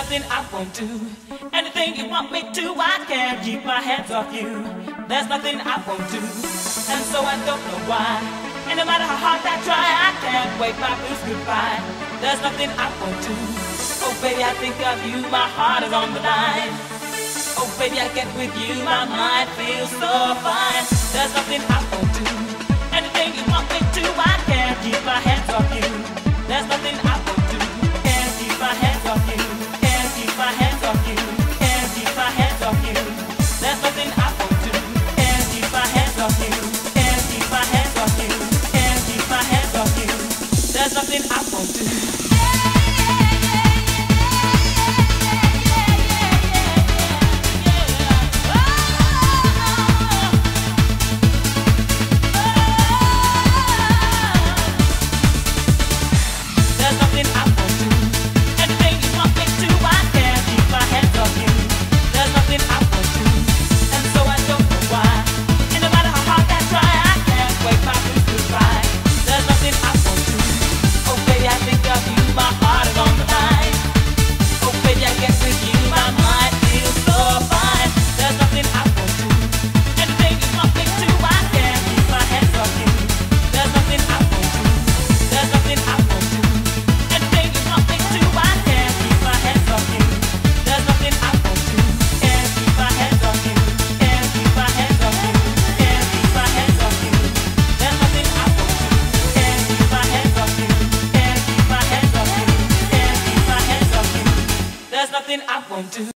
nothing I won't do. Anything you want me to, I can't keep my hands off you. There's nothing I won't do. And so I don't know why. And no matter how hard I try, I can't wait my blues goodbye. There's nothing I won't do. Oh baby, I think of you, my heart is on the line. Oh baby, I get with you, my mind feels so fine. There's nothing I won't do. nothing happened. nothing I won't do.